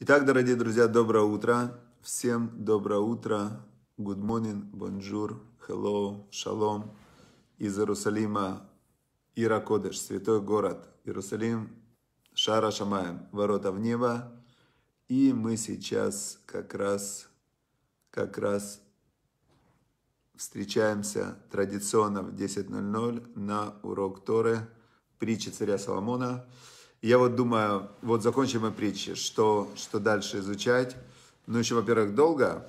Итак, дорогие друзья, доброе утро. Всем доброе утро. Good morning, bonjour, hello, шалом. Из Иерусалима, Ира Кодеш, святой город. Иерусалим, Шара Шамаем, ворота в небо. И мы сейчас как раз, как раз встречаемся традиционно в 10.00 на урок Торы, притчи царя Соломона. Я вот думаю, вот закончим мы притчи, что, что дальше изучать. Ну, еще, во-первых, долго.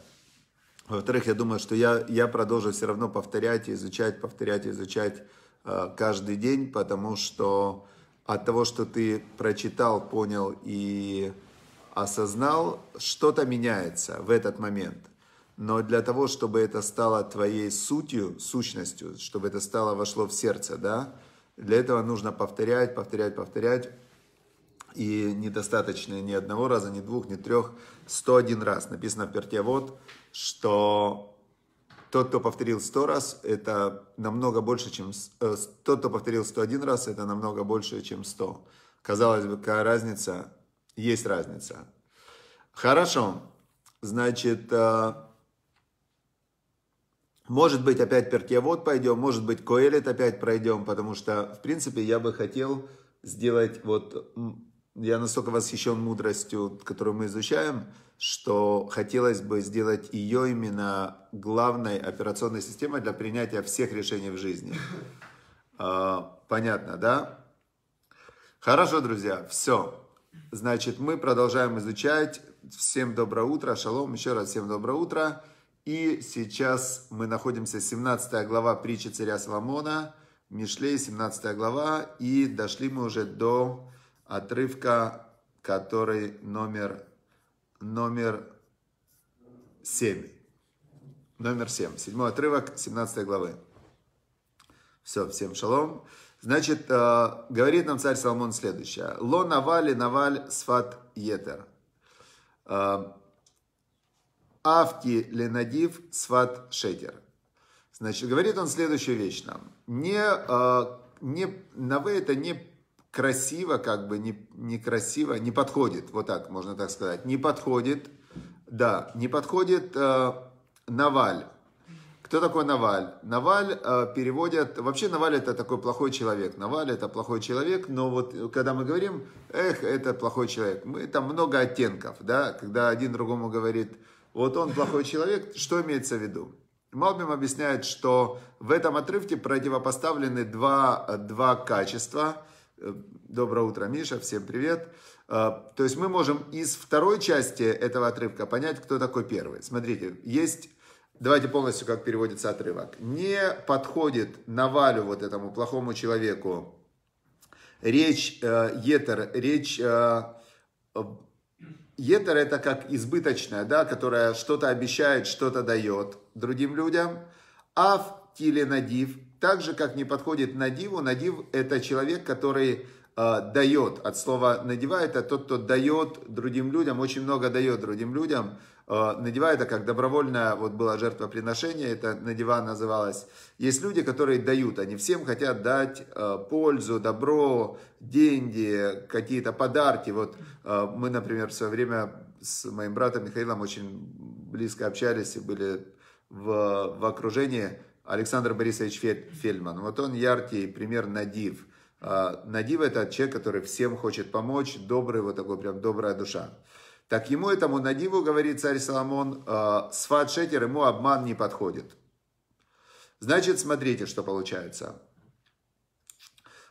Во-вторых, я думаю, что я, я продолжу все равно повторять и изучать, повторять и изучать э, каждый день, потому что от того, что ты прочитал, понял и осознал, что-то меняется в этот момент. Но для того, чтобы это стало твоей сутью, сущностью, чтобы это стало, вошло в сердце, да, для этого нужно повторять, повторять, повторять. И недостаточно ни одного раза, ни двух, ни трех, 101 раз. Написано в перте вот, что тот, кто повторил 100 раз, это намного больше, чем... Э, тот, кто повторил 101 раз, это намного больше, чем 100. Казалось бы, какая разница? Есть разница. Хорошо. Значит, э, может быть, опять Пертьявод пойдем, может быть, Коэлет опять пройдем, потому что, в принципе, я бы хотел сделать вот я настолько восхищен мудростью, которую мы изучаем, что хотелось бы сделать ее именно главной операционной системой для принятия всех решений в жизни. А, понятно, да? Хорошо, друзья, все. Значит, мы продолжаем изучать. Всем доброе утро, шалом, еще раз всем доброе утро. И сейчас мы находимся, 17 глава притчи царя Соломона, Мишлей, 17 глава, и дошли мы уже до отрывка, который номер, номер 7. Номер 7. Седьмой отрывок 17 главы. Все, всем шалом. Значит, э, говорит нам царь Соломон следующее. Ло навали наваль сфат етер. Э, авти ленадив сфат шетер. Значит, говорит он следующую вещь нам. Не, э, не, наве это не красиво, как бы не, некрасиво, не подходит, вот так можно так сказать, не подходит, да, не подходит э, Наваль. Кто такой Наваль? Наваль э, переводят, вообще Наваль это такой плохой человек, Наваль это плохой человек, но вот когда мы говорим, эх, это плохой человек, мы, там много оттенков, да, когда один другому говорит, вот он плохой человек, что имеется в виду? Малбим объясняет, что в этом отрывке противопоставлены два, два качества – Э, доброе утро, Миша, всем привет. Э, то есть мы можем из второй части этого отрывка понять, кто такой первый. Смотрите, есть, давайте полностью как переводится отрывок. Не подходит Навалю, вот этому плохому человеку, речь э, Етер, речь Етер это как избыточная, да, которая что-то обещает, что-то дает другим людям. Ав Тиленадив так же, как не подходит надиву, надив это человек, который э, дает. От слова надева это тот, кто дает другим людям, очень много дает другим людям. Э, надева это как добровольное, вот было жертвоприношение, это надева называлось. Есть люди, которые дают, они всем хотят дать э, пользу, добро, деньги, какие-то подарки. Вот э, мы, например, в свое время с моим братом Михаилом очень близко общались и были в, в окружении Александр Борисович Фельдман. Вот он яркий пример Надив. А, Надив это человек, который всем хочет помочь, добрый, вот такой прям добрая душа. Так ему, этому Надиву, говорит царь Соломон, а, Сфат Шетер, ему обман не подходит. Значит, смотрите, что получается.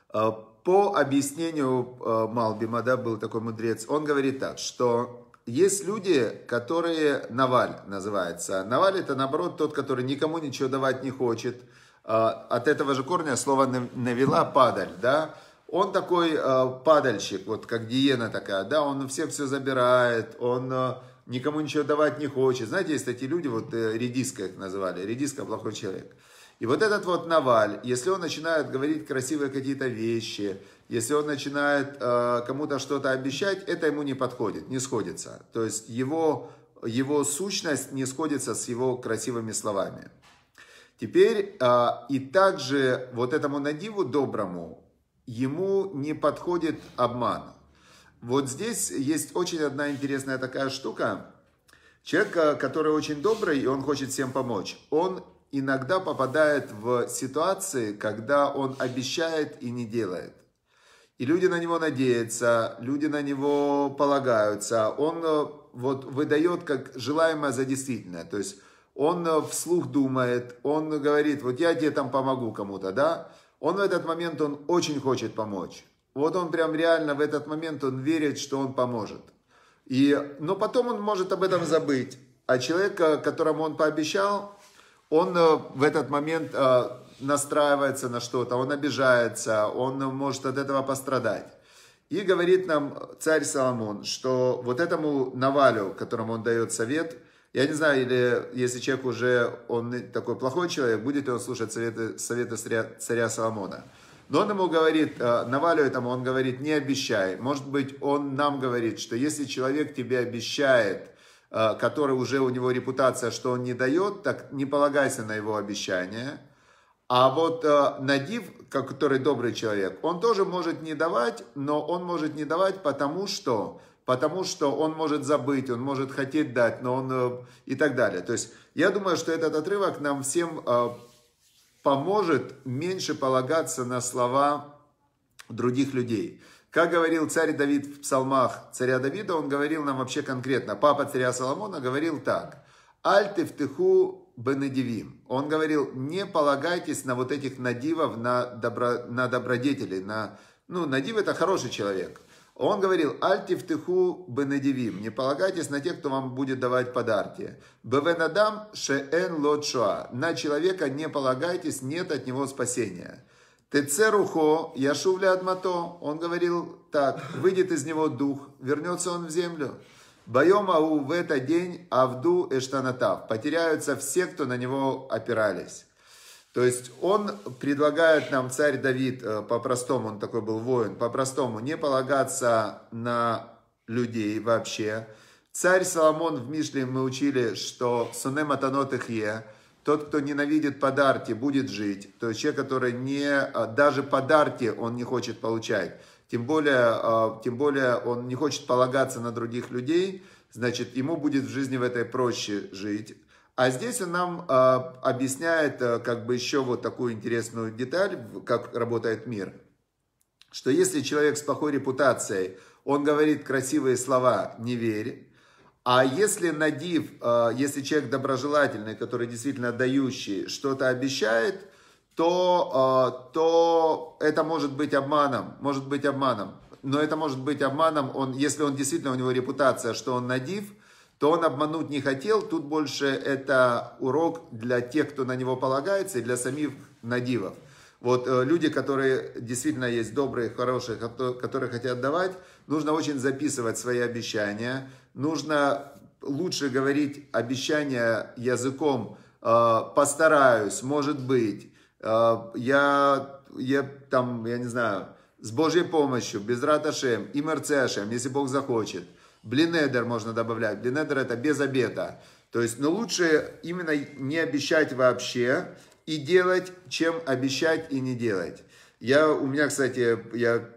А, по объяснению Малбима, да, был такой мудрец, он говорит так, что есть люди, которые Наваль называется. Наваль это наоборот тот, который никому ничего давать не хочет. А, от этого же корня слово навела падаль, да. Он такой а, падальщик, вот как диена такая, да, он у все забирает, он а, никому ничего давать не хочет. Знаете, есть такие люди, вот э, редиска их называли, редиска плохой человек. И вот этот вот Наваль, если он начинает говорить красивые какие-то вещи, если он начинает э, кому-то что-то обещать, это ему не подходит, не сходится. То есть его, его сущность не сходится с его красивыми словами. Теперь э, и также вот этому надиву доброму, ему не подходит обман. Вот здесь есть очень одна интересная такая штука. Человек, э, который очень добрый, и он хочет всем помочь, он иногда попадает в ситуации, когда он обещает и не делает. И люди на него надеются, люди на него полагаются. Он э, вот выдает как желаемое за действительное. То есть он э, вслух думает, он говорит, вот я тебе там помогу кому-то, да? Он в этот момент, он очень хочет помочь. Вот он прям реально в этот момент, он верит, что он поможет. И, но потом он может об этом забыть. А человек, которому он пообещал, он э, в этот момент настраивается на что-то, он обижается, он может от этого пострадать. И говорит нам царь Соломон, что вот этому Навалю, которому он дает совет, я не знаю, или если человек уже, он такой плохой человек, будет ли он слушать советы, советы царя, царя Соломона. Но он ему говорит, э, Навалю этому, он говорит, не обещай. Может быть, он нам говорит, что если человек тебе обещает, э, который уже у него репутация, что он не дает, так не полагайся на его обещание. А вот э, Надив, который добрый человек, он тоже может не давать, но он может не давать потому что, потому что он может забыть, он может хотеть дать, но он и так далее. То есть я думаю, что этот отрывок нам всем поможет меньше полагаться на слова других людей. Как говорил царь Давид в псалмах царя Давида, он говорил нам вообще конкретно. Папа царя Соломона говорил так. «Аль тефтеху бенедивим». Он говорил, не полагайтесь на вот этих надивов, на, добро, на добродетелей. На, ну, надив это хороший человек. Он говорил, альтифтыху бенедивим, не полагайтесь на тех, кто вам будет давать подарки. Бевенадам шеэн лотшуа, на человека не полагайтесь, нет от него спасения. Тецерухо яшувля адмато, он говорил так, выйдет из него дух, вернется он в землю. Байомау в этот день авду эштанатав, потеряются все, кто на него опирались. То есть он предлагает нам, царь Давид, э, по-простому, он такой был воин, по-простому, не полагаться на людей вообще. Царь Соломон в Мишле мы учили, что сунем атанот ихе, тот, кто ненавидит подарки, будет жить. То есть человек, который не, э, даже подарки он не хочет получать. Тем более, э, тем более он не хочет полагаться на других людей, значит, ему будет в жизни в этой проще жить. А здесь он нам э, объясняет э, как бы еще вот такую интересную деталь, как работает мир. Что если человек с плохой репутацией, он говорит красивые слова, не верь. А если надив, если человек доброжелательный, который действительно дающий, что-то обещает, то, э, то это может быть обманом, может быть обманом. Но это может быть обманом, он, если он действительно, у него репутация, что он надив – то он обмануть не хотел. Тут больше это урок для тех, кто на него полагается, и для самих надивов. Вот э, люди, которые действительно есть добрые, хорошие, которые хотят давать, нужно очень записывать свои обещания. Нужно лучше говорить обещания языком э, постараюсь, может быть, я, я там, я не знаю, с Божьей помощью, без раташем и мерцешем, если Бог захочет – Блинедер можно добавлять. Блинедер это без обета. То есть, но лучше именно не обещать вообще и делать, чем обещать и не делать. Я, у меня, кстати, я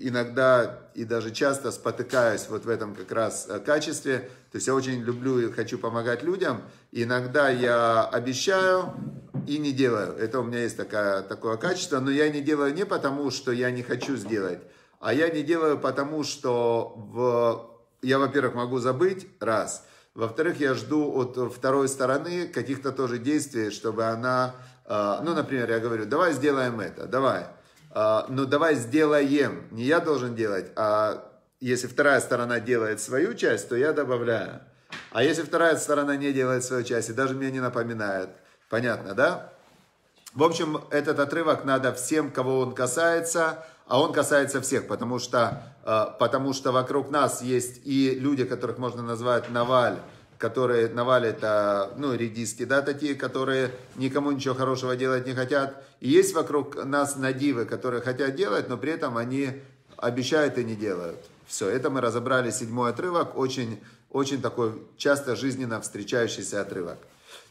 иногда и даже часто спотыкаюсь вот в этом как раз э, качестве. То есть я очень люблю и хочу помогать людям. Иногда я обещаю и не делаю. Это у меня есть такая, такое качество. Но я не делаю не потому, что я не хочу сделать, а я не делаю потому, что в я, во-первых, могу забыть, раз. Во-вторых, я жду от второй стороны каких-то тоже действий, чтобы она, а, ну, например, я говорю, давай сделаем это, давай. А, ну, давай сделаем. Не я должен делать, а если вторая сторона делает свою часть, то я добавляю. А если вторая сторона не делает свою часть и даже мне не напоминает, понятно, да? В общем, этот отрывок надо всем, кого он касается, а он касается всех, потому что, э, потому что вокруг нас есть и люди, которых можно назвать Наваль, которые, Наваль это, ну, редиски, да, такие, которые никому ничего хорошего делать не хотят. И есть вокруг нас надивы, которые хотят делать, но при этом они обещают и не делают. Все, это мы разобрали седьмой отрывок, очень, очень такой часто жизненно встречающийся отрывок.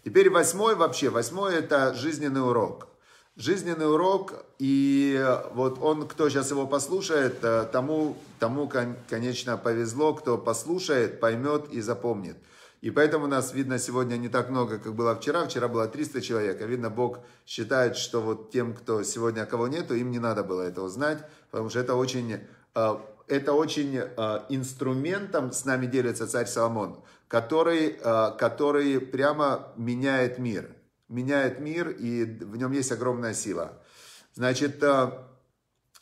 Теперь восьмой вообще, восьмой это жизненный урок. Жизненный урок, и вот он, кто сейчас его послушает, э, тому, тому конечно, повезло, кто послушает, поймет и запомнит. И поэтому нас видно сегодня не так много, как было вчера. Вчера было 300 человек. А видно, Бог считает, что вот тем, кто сегодня, кого нету, им не надо было этого знать, потому что это очень, э, это очень э, инструментом с нами делится царь Соломон, который, который прямо меняет мир меняет мир, и в нем есть огромная сила. Значит, э,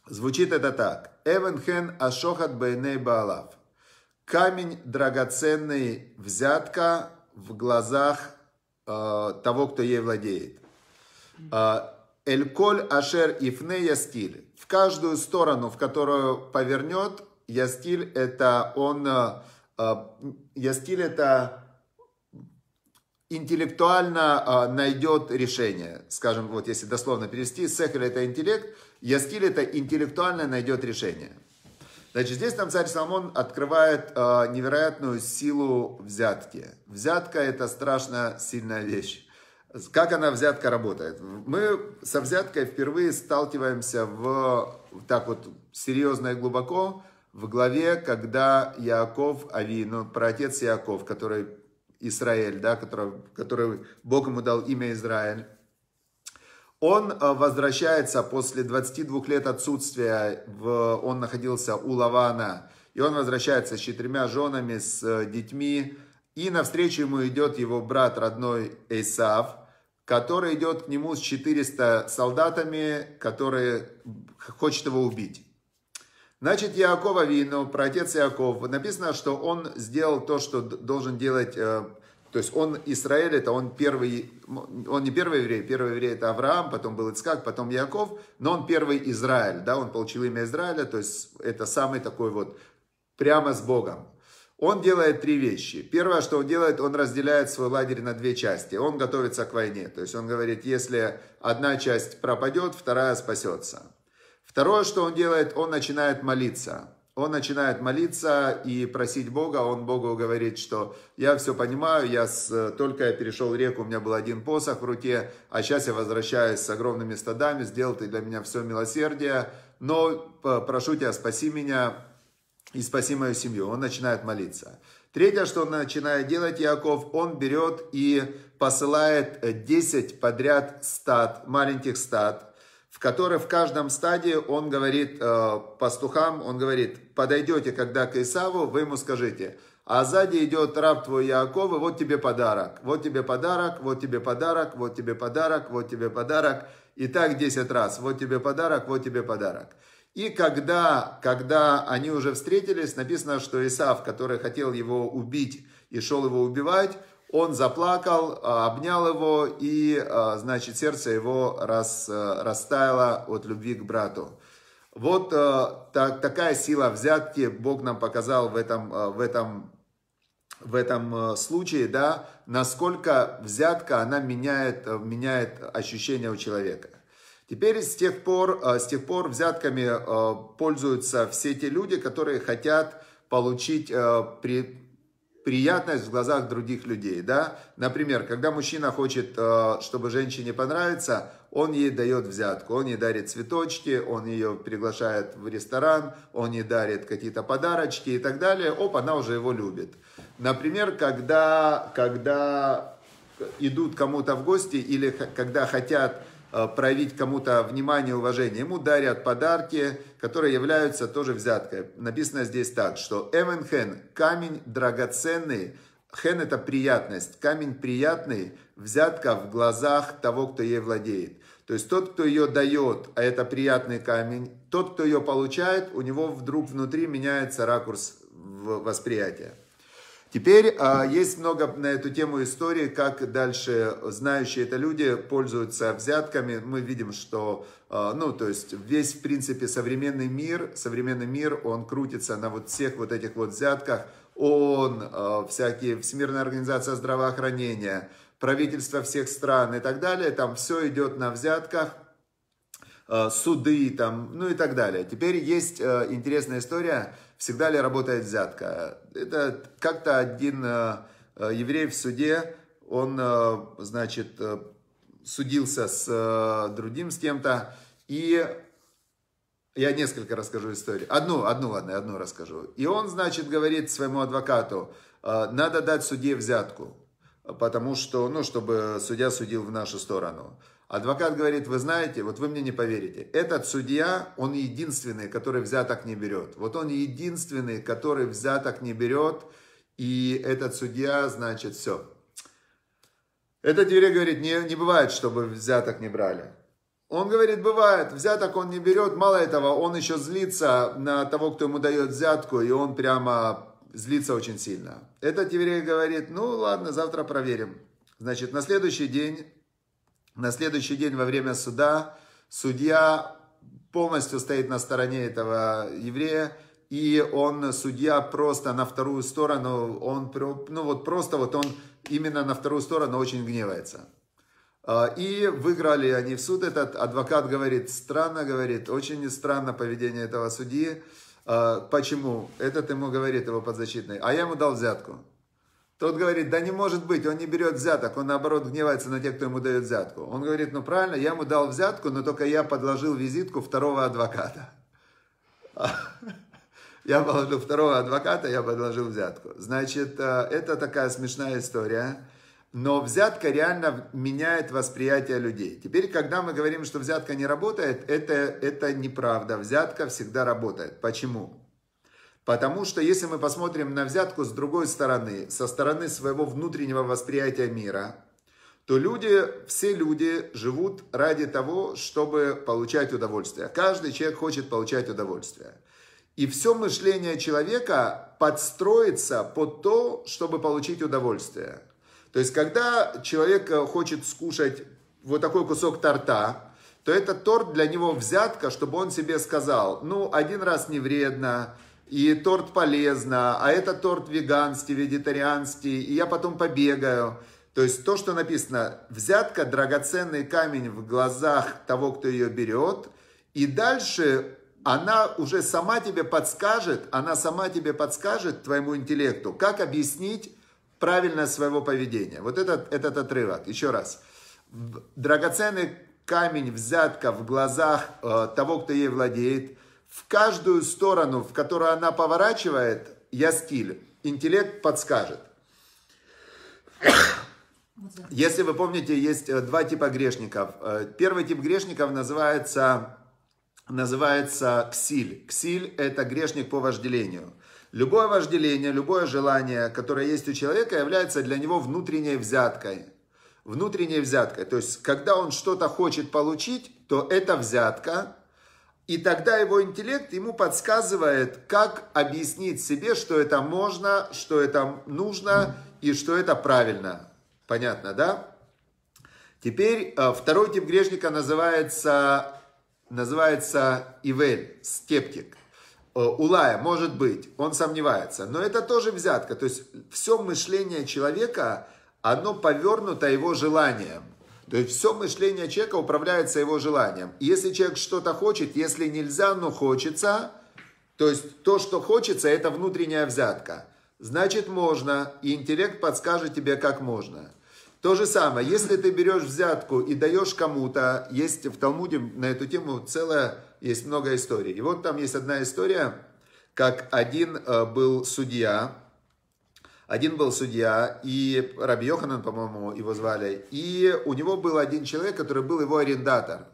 звучит это так. Эвенхен ашохат бейней баалав. Камень драгоценный взятка в глазах э, того, кто ей владеет. Э, Эльколь ашер ифне ястиль. В каждую сторону, в которую повернет, ястиль это он... Э, э ястиль это интеллектуально э, найдет решение. Скажем, вот если дословно перевести, сехель это интеллект, яскиль это интеллектуально найдет решение. Значит, здесь нам царь Соломон открывает э, невероятную силу взятки. Взятка это страшно сильная вещь. Как она взятка работает? Мы со взяткой впервые сталкиваемся в так вот серьезно и глубоко в главе, когда Яков, Ави, ну, отец Яков, который Израиль, да, который, который Бог ему дал имя Израиль, он э, возвращается после 22 лет отсутствия, в, он находился у Лавана, и он возвращается с четырьмя женами, с э, детьми, и навстречу ему идет его брат родной Эйсав, который идет к нему с 400 солдатами, которые хочет его убить. Значит, Якова Вину, про отец Яков, написано, что он сделал то, что должен делать, э, то есть он Израиль, это он первый, он не первый еврей, первый еврей это Авраам, потом был Ицкак, потом Яков, но он первый Израиль, да, он получил имя Израиля, то есть это самый такой вот прямо с Богом. Он делает три вещи. Первое, что он делает, он разделяет свой лагерь на две части. Он готовится к войне. То есть он говорит, если одна часть пропадет, вторая спасется. Второе, что он делает, он начинает молиться. Он начинает молиться и просить Бога. Он Богу говорит, что я все понимаю, я с, только я перешел реку, у меня был один посох в руке, а сейчас я возвращаюсь с огромными стадами, сделал ты для меня все милосердие, но прошу тебя, спаси меня и спаси мою семью. Он начинает молиться. Третье, что он начинает делать, Яков, он берет и посылает 10 подряд стад, маленьких стад, в которой в каждом стадии он говорит э, пастухам, он говорит, подойдете когда к Исаву, вы ему скажите, а сзади идет раб твой Яков, и вот тебе подарок, вот тебе подарок, вот тебе подарок, вот тебе подарок, вот тебе подарок, и так 10 раз, вот тебе подарок, вот тебе подарок. И когда, когда они уже встретились, написано, что Исав, который хотел его убить и шел его убивать, он заплакал, а, обнял его, и, а, значит, сердце его рас, а, растаяло от любви к брату. Вот так, такая сила взятки Бог нам показал в этом, в этом, в этом случае, да, насколько взятка, она меняет, меняет ощущение у человека. Теперь с тех пор, с тех пор взятками пользуются все те люди, которые хотят получить при, приятность в глазах других людей, да. Например, когда мужчина хочет, э, чтобы женщине понравиться, он ей дает взятку, он ей дарит цветочки, он ее приглашает в ресторан, он ей дарит какие-то подарочки и так далее, оп, она уже его любит. Например, когда, когда идут кому-то в гости или когда хотят проявить кому-то внимание, уважение. Ему дарят подарки, которые являются тоже взяткой. Написано здесь так, что Эвен Хен, камень драгоценный, Хен это приятность, камень приятный, взятка в глазах того, кто ей владеет. То есть тот, кто ее дает, а это приятный камень, тот, кто ее получает, у него вдруг внутри меняется ракурс восприятия. Теперь а, есть много на эту тему истории, как дальше знающие это люди пользуются взятками. Мы видим, что, а, ну, то есть весь, в принципе, современный мир, современный мир, он крутится на вот всех вот этих вот взятках. Он, а, всякие, Всемирная организация здравоохранения, правительство всех стран и так далее, там все идет на взятках, суды там, ну и так далее. Теперь есть интересная история, всегда ли работает взятка. Это как-то один э, э, еврей в суде, он, э, значит, судился с другим, с кем-то, и я несколько расскажу историю. Одну, одну, ладно, одну расскажу. И он, значит, говорит своему адвокату, надо дать судье взятку, потому что, ну, чтобы судья судил в нашу сторону. Адвокат говорит, вы знаете, вот вы мне не поверите, этот судья, он единственный, который взяток не берет. Вот он единственный, который взяток не берет, и этот судья, значит, все. Этот еврей говорит, не, не бывает, чтобы взяток не брали. Он говорит, бывает, взяток он не берет, мало этого, он еще злится на того, кто ему дает взятку, и он прямо злится очень сильно. Этот еврей говорит, ну ладно, завтра проверим. Значит, на следующий день на следующий день во время суда судья полностью стоит на стороне этого еврея, и он, судья, просто на вторую сторону, он, ну вот просто вот он именно на вторую сторону очень гневается. А, и выиграли они в суд. Этот адвокат говорит, странно, говорит, очень странно поведение этого судьи. А, почему? Этот ему говорит, его подзащитный, а я ему дал взятку. Тот говорит, да не может быть, он не берет взяток, он наоборот гневается на тех, кто ему дает взятку. Он говорит, ну правильно, я ему дал взятку, но только я подложил визитку второго адвоката. Я положил второго адвоката, я подложил взятку. Значит, э, это такая смешная история. Но взятка реально меняет восприятие людей. Теперь, когда мы говорим, что взятка не работает, это, это неправда. Взятка всегда работает. Почему? Потому что если мы посмотрим на взятку с другой стороны, со стороны своего внутреннего восприятия мира, то люди, все люди живут ради того, чтобы получать удовольствие. Каждый человек хочет получать удовольствие. И все мышление человека подстроится под то, чтобы получить удовольствие. То есть, когда человек хочет скушать вот такой кусок торта, то этот торт для него взятка, чтобы он себе сказал, ну, один раз не вредно, и торт полезно, а это торт веганский, вегетарианский, и я потом побегаю. То есть то, что написано, взятка, драгоценный камень в глазах того, кто ее берет, и дальше она уже сама тебе подскажет, она сама тебе подскажет твоему интеллекту, как объяснить правильность своего поведения. Вот этот, этот отрывок, еще раз. Драгоценный камень, взятка в глазах э, того, кто ей владеет – в каждую сторону, в которую она поворачивает, я стиль. Интеллект подскажет. Если вы помните, есть э, два типа грешников. Э, первый тип грешников называется, называется ксиль. Ксиль – это грешник по вожделению. Любое вожделение, любое желание, которое есть у человека, является для него внутренней взяткой. Внутренней взяткой. То есть, когда он что-то хочет получить, то это взятка, и тогда его интеллект ему подсказывает, как объяснить себе, что это можно, что это нужно и что это правильно. Понятно, да? Теперь э, второй тип грешника называется, называется Ивель, скептик. Э, Улая, может быть, он сомневается. Но это тоже взятка. То есть все мышление человека, оно повернуто его желанием. То есть все мышление человека управляется его желанием. Если человек что-то хочет, если нельзя, но хочется, то есть то, что хочется, это внутренняя взятка. Значит, можно, и интеллект подскажет тебе, как можно. То же самое, если ты берешь взятку и даешь кому-то, есть в Талмуде на эту тему целая, есть много историй. И вот там есть одна история, как один э, был судья, один был судья, и Раби Йоханан, по-моему, его звали, и у него был один человек, который был его арендатор.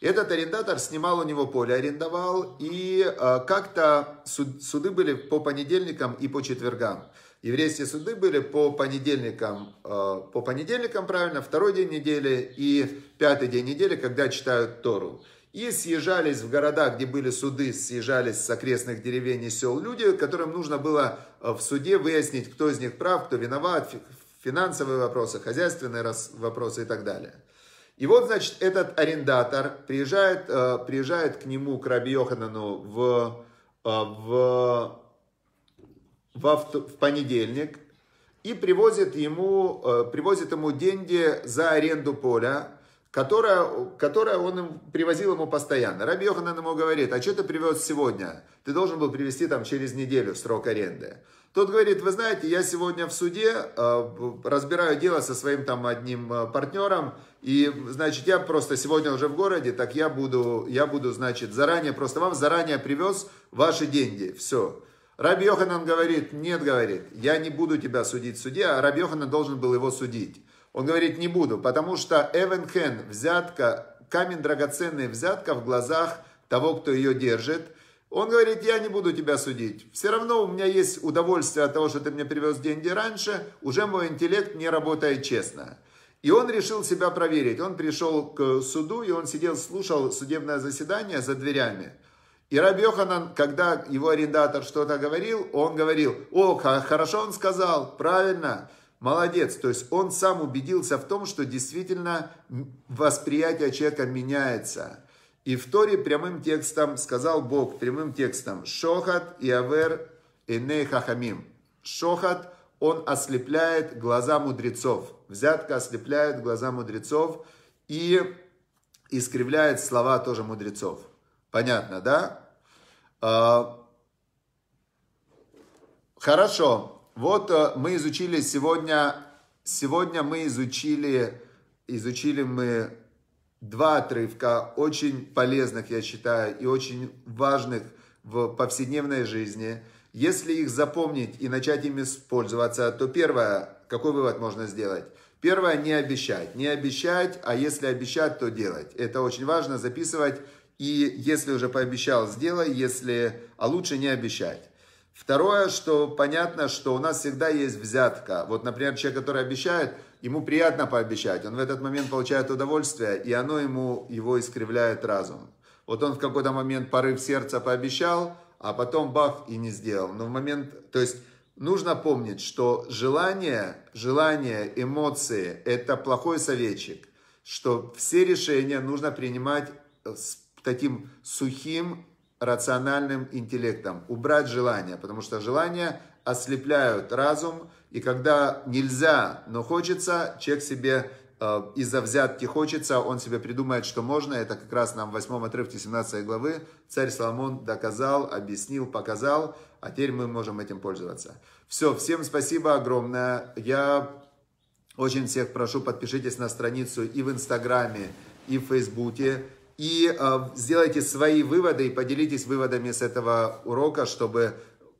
Этот арендатор снимал у него поле, арендовал, и э, как-то суд, суды были по понедельникам и по четвергам. Еврейские суды были по понедельникам, э, по понедельникам, правильно, второй день недели и пятый день недели, когда читают Тору. И съезжались в города, где были суды, съезжались с окрестных деревень и сел люди, которым нужно было э, в суде выяснить, кто из них прав, кто виноват, финансовые вопросы, хозяйственные вопросы и так далее. И вот, значит, этот арендатор приезжает, э, приезжает к нему, к Раби Йоханану, в, э, в, в, в понедельник и привозит ему, привозит ему деньги за аренду поля, которая, которая он им, привозил ему постоянно. Раби Йоханан ему говорит, а что ты привез сегодня? Ты должен был привезти там через неделю срок аренды. Тот говорит, вы знаете, я сегодня в суде э, разбираю дело со своим там одним э, партнером, и, значит, я просто сегодня уже в городе, так я буду, я буду, значит, заранее, просто вам заранее привез ваши деньги, все. Раби Йоханан говорит, нет, говорит, я не буду тебя судить в суде, а Раби Йоханан должен был его судить. Он говорит, не буду, потому что Эвенхен, взятка, камень драгоценный, взятка в глазах того, кто ее держит. Он говорит, я не буду тебя судить. Все равно у меня есть удовольствие от того, что ты мне привез деньги раньше, уже мой интеллект не работает честно. И он решил себя проверить. Он пришел к суду, и он сидел, слушал судебное заседание за дверями. И Раби Йоханан, когда его арендатор что-то говорил, он говорил, о, хорошо он сказал, правильно. Молодец. То есть он сам убедился в том, что действительно восприятие человека меняется. И в Торе прямым текстом сказал Бог, прямым текстом, Шохат и Авер Эней Хахамим. Шохат, он ослепляет глаза мудрецов. Взятка ослепляет глаза мудрецов и искривляет слова тоже мудрецов. Понятно, да? А, хорошо. Вот э, мы изучили сегодня, сегодня мы изучили, изучили мы два отрывка, очень полезных, я считаю, и очень важных в повседневной жизни. Если их запомнить и начать ими пользоваться, то первое, какой вывод можно сделать? Первое, не обещать. Не обещать, а если обещать, то делать. Это очень важно записывать. И если уже пообещал, сделай, если, а лучше не обещать. Второе, что понятно, что у нас всегда есть взятка. Вот, например, человек, который обещает, ему приятно пообещать. Он в этот момент получает удовольствие, и оно ему, его искривляет разум. Вот он в какой-то момент порыв сердца пообещал, а потом бах и не сделал. Но в момент, то есть нужно помнить, что желание, желание, эмоции – это плохой советчик. Что все решения нужно принимать с таким сухим рациональным интеллектом, убрать желания, потому что желания ослепляют разум, и когда нельзя, но хочется, человек себе э, из-за взятки хочется, он себе придумает, что можно, это как раз нам в восьмом отрывке 17 главы царь Соломон доказал, объяснил, показал, а теперь мы можем этим пользоваться. Все, всем спасибо огромное, я очень всех прошу, подпишитесь на страницу и в Инстаграме, и в Фейсбуке, и э, сделайте свои выводы и поделитесь выводами с этого урока, чтобы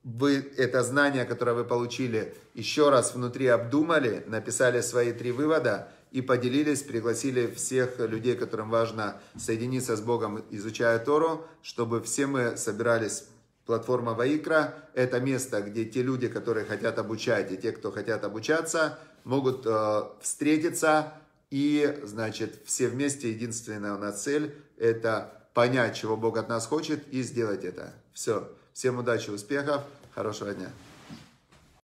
вы это знание, которое вы получили, еще раз внутри обдумали, написали свои три вывода и поделились, пригласили всех людей, которым важно соединиться с Богом, изучая Тору, чтобы все мы собирались. Платформа Ваикра – это место, где те люди, которые хотят обучать, и те, кто хотят обучаться, могут э, встретиться, и, значит, все вместе, единственная у нас цель – это понять, чего Бог от нас хочет, и сделать это. Все. Всем удачи, успехов, хорошего дня.